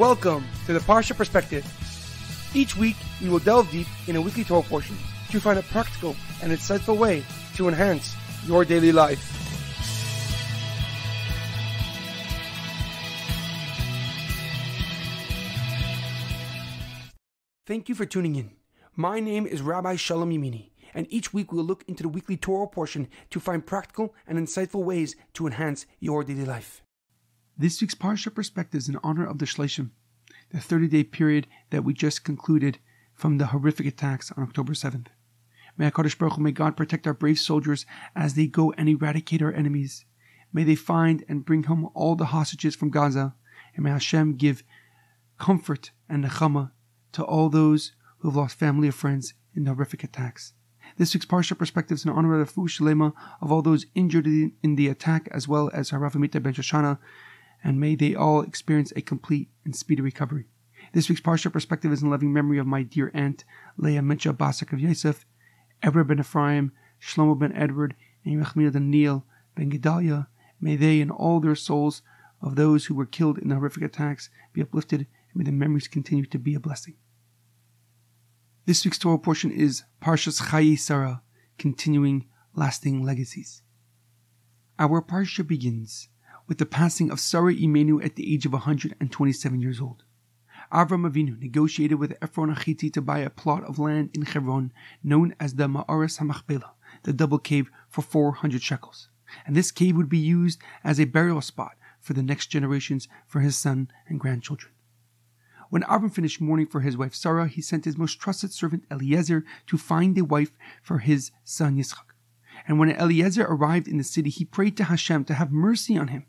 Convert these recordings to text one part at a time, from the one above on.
Welcome to the Parsha Perspective. Each week, we will delve deep in a weekly Torah portion to find a practical and insightful way to enhance your daily life. Thank you for tuning in. My name is Rabbi Shalom Yamini, and each week we'll look into the weekly Torah portion to find practical and insightful ways to enhance your daily life. This week's Parsha Perspective is in honor of the Shleishim, the 30 day period that we just concluded from the horrific attacks on October 7th. May HaKadosh Baruch Hu, may God protect our brave soldiers as they go and eradicate our enemies. May they find and bring home all the hostages from Gaza, and may Hashem give comfort and nechama to all those who have lost family or friends in the horrific attacks. This week's Parsha Perspectives in honor of the Fu Shalema of all those injured in the attack, as well as Harav Amita Ben Shoshana, and may they all experience a complete and speedy recovery. This week's Parsha Perspective is in loving memory of my dear aunt, Leah Mitcha Basak of Yosef, Eber ben Ephraim, Shlomo ben Edward, and Yechmina Daniel ben Gedalia. May they and all their souls of those who were killed in the horrific attacks be uplifted, and may the memories continue to be a blessing. This week's Torah portion is Parshas Chayei Sarah, continuing lasting legacies. Our parsha begins with the passing of Sarah Imenu at the age of 127 years old. Avram Avinu negotiated with Ephron Achiti to buy a plot of land in Hebron known as the Mearas HaMachpelah, the double cave, for 400 shekels. And this cave would be used as a burial spot for the next generations for his son and grandchildren. When Avram finished mourning for his wife Sarah, he sent his most trusted servant Eliezer to find a wife for his son Yitzchak. And when Eliezer arrived in the city, he prayed to Hashem to have mercy on him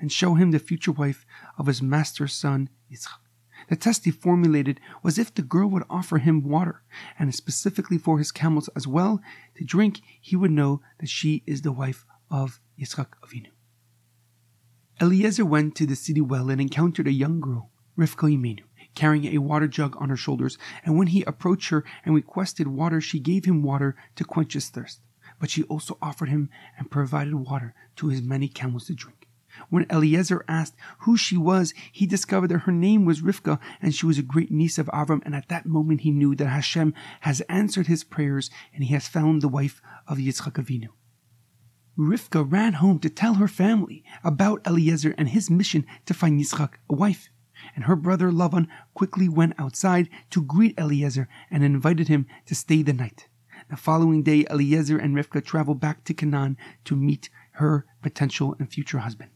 and show him the future wife of his master's son Yitzchak. The test he formulated was if the girl would offer him water, and specifically for his camels as well, to drink, he would know that she is the wife of Yitzchak Avinu. Eliezer went to the city well and encountered a young girl, Rivka Imenu, carrying a water jug on her shoulders, and when he approached her and requested water, she gave him water to quench his thirst. But she also offered him and provided water to his many camels to drink. When Eliezer asked who she was, he discovered that her name was Rivka and she was a great niece of Avram. And at that moment, he knew that Hashem has answered his prayers and he has found the wife of Yitzchak Avinu. Rivka ran home to tell her family about Eliezer and his mission to find Yitzchak a wife. And her brother Lavan quickly went outside to greet Eliezer and invited him to stay the night. The following day, Eliezer and Rivka traveled back to Canaan to meet her potential and future husband.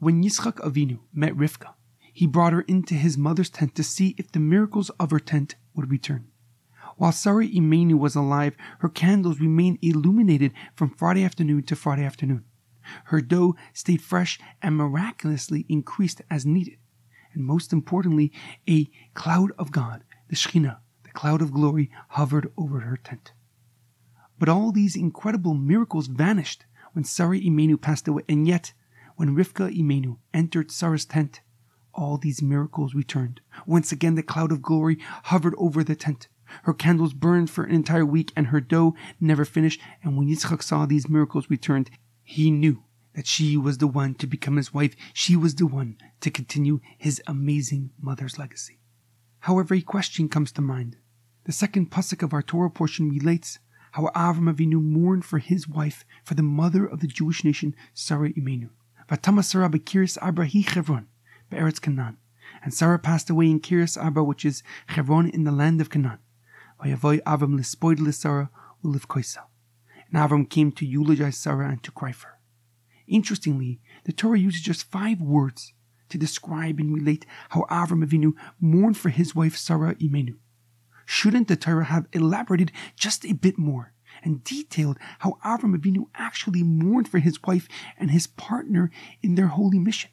When Yitzchak Avinu met Rivka, he brought her into his mother's tent to see if the miracles of her tent would return. While Sarah Imenu was alive, her candles remained illuminated from Friday afternoon to Friday afternoon. Her dough stayed fresh and miraculously increased as needed. And most importantly, a cloud of God, the Shekhinah, the cloud of glory, hovered over her tent. But all these incredible miracles vanished when Sarah Imenu passed away, and yet when Rivka Imenu entered Sarah's tent, all these miracles returned. Once again, the cloud of glory hovered over the tent. Her candles burned for an entire week, and her dough never finished. And when Yitzchak saw these miracles returned, he knew that she was the one to become his wife. She was the one to continue his amazing mother's legacy. However, a question comes to mind. The second pasuk of our Torah portion relates how Avram Avinu mourned for his wife, for the mother of the Jewish nation, Sarah Imenu. Vatama Sarah bekiris Abra hi Canaan. And Sarah passed away in Kiris Abba, which is Chevron in the land of Canaan. Vayavoy Avram lispoid Sarah uliv koisa. And Avram came to eulogize Sarah and to cry for her. Interestingly, the Torah uses just five words to describe and relate how Avram Avinu mourned for his wife Sarah Imenu. Shouldn't the Torah have elaborated just a bit more and detailed how Avram Avinu actually mourned for his wife and his partner in their holy mission.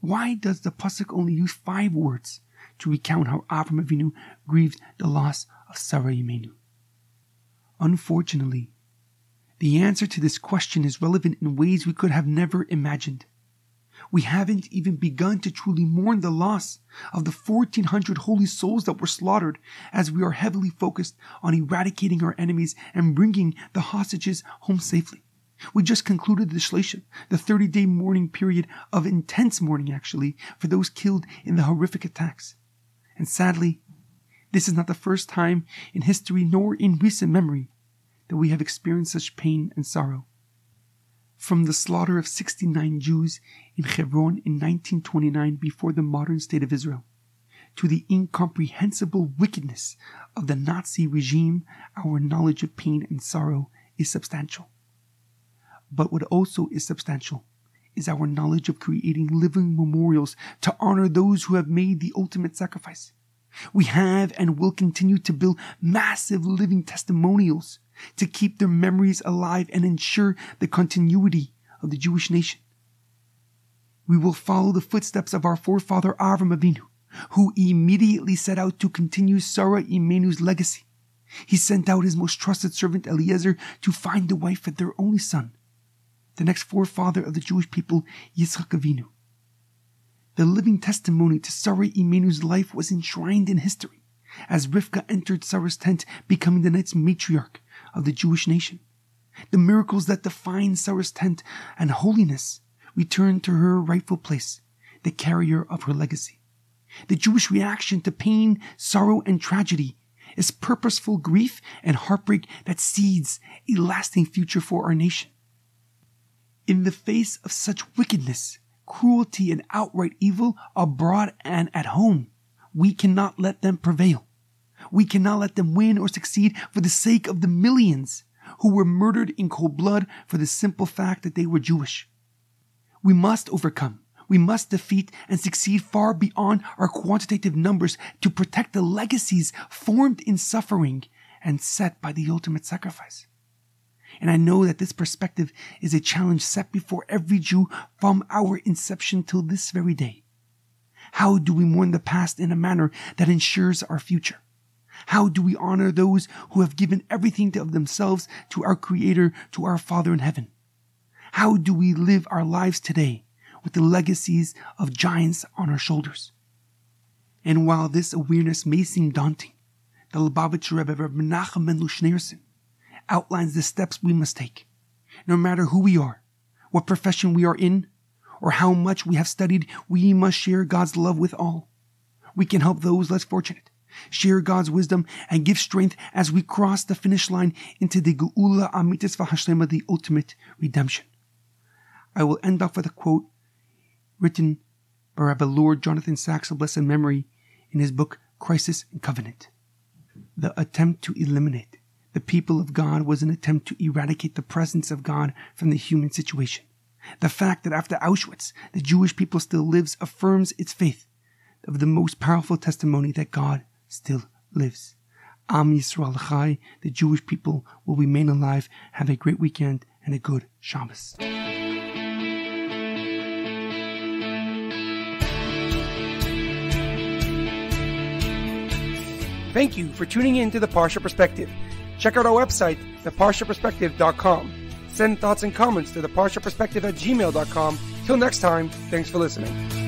Why does the pasuk only use five words to recount how Avram Avinu grieved the loss of Sarah Imenu? Unfortunately, the answer to this question is relevant in ways we could have never imagined. We haven't even begun to truly mourn the loss of the 1400 holy souls that were slaughtered as we are heavily focused on eradicating our enemies and bringing the hostages home safely. We just concluded the Shleishim, the 30 day mourning period of intense mourning, actually, for those killed in the horrific attacks. And sadly, this is not the first time in history nor in recent memory that we have experienced such pain and sorrow. From the slaughter of 69 Jews in Hebron in 1929 before the modern state of Israel, to the incomprehensible wickedness of the Nazi regime, our knowledge of pain and sorrow is substantial. But what also is substantial is our knowledge of creating living memorials to honor those who have made the ultimate sacrifice. We have and will continue to build massive living testimonials to keep their memories alive and ensure the continuity of the Jewish nation. We will follow the footsteps of our forefather Avram Avinu, who immediately set out to continue Sarah Imenu's legacy. He sent out his most trusted servant Eliezer to find the wife for their only son, the next forefather of the Jewish people, Yitzchak Avinu. The living testimony to Sarah Imenu's life was enshrined in history as Rivka entered Sarah's tent, becoming the next matriarch of the Jewish nation. The miracles that define Sarah's tent and holiness returned to her rightful place, the carrier of her legacy. The Jewish reaction to pain, sorrow, and tragedy is purposeful grief and heartbreak that seeds a lasting future for our nation. In the face of such wickedness, cruelty, and outright evil abroad and at home, we cannot let them prevail. We cannot let them win or succeed for the sake of the millions who were murdered in cold blood for the simple fact that they were Jewish. We must overcome. We must defeat and succeed far beyond our quantitative numbers to protect the legacies formed in suffering and set by the ultimate sacrifice. And I know that this perspective is a challenge set before every Jew from our inception till this very day. How do we mourn the past in a manner that ensures our future? How do we honor those who have given everything of themselves to our Creator, to our Father in heaven? How do we live our lives today with the legacies of giants on our shoulders? And while this awareness may seem daunting, the Lubavitcher Rebbe, Rebbe Menachem Mendel Schneerson, outlines the steps we must take. No matter who we are, what profession we are in, or how much we have studied, we must share God's love with all. We can help those less fortunate, share God's wisdom, and give strength as we cross the finish line into the Geula Amitis Vahashlema, the ultimate redemption. I will end off with a quote written by Rabbi Lord Jonathan Sacks of blessed memory in his book Crisis and Covenant. The attempt to eliminate the people of God was an attempt to eradicate the presence of God from the human situation. The fact that after Auschwitz, the Jewish people still lives affirms its faith of the most powerful testimony that God still lives. Am Yisrael Chai, the Jewish people will remain alive. Have a great weekend and a good Shabbos. Thank you for tuning in to the Parsha Perspective. Check out our website, theparshaperspective.com. Send thoughts and comments to theparshaperspective at gmail.com. Till next time, thanks for listening.